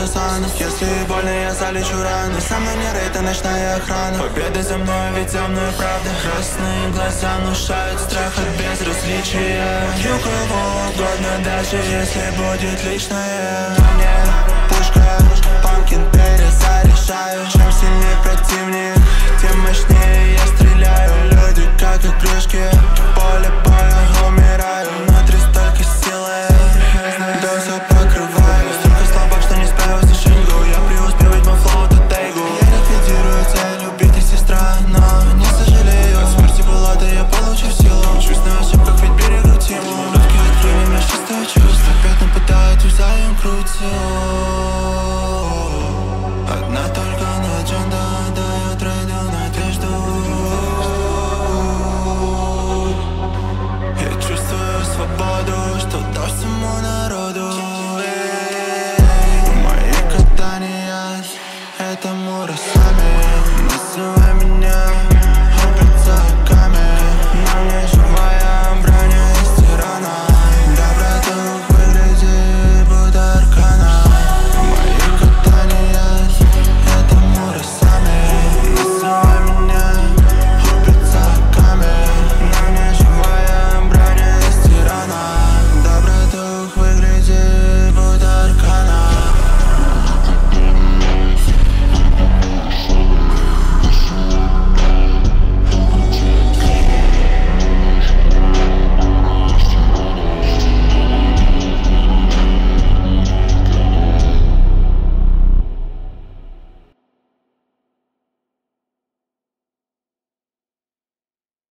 Сусанов Если больно, я залечу раны Со мной не рейд, а ночная охрана. Победа за мной, ведь за мной правда. Красные глаза внушают страх от безразличия Бью кого угодно, даже если будет личное. Во мне пушка, памкин перезаряжаю Чем сильнее противник, тем мощнее воду, что дашь всему народу. Мои катания, это мурашами Называй меня.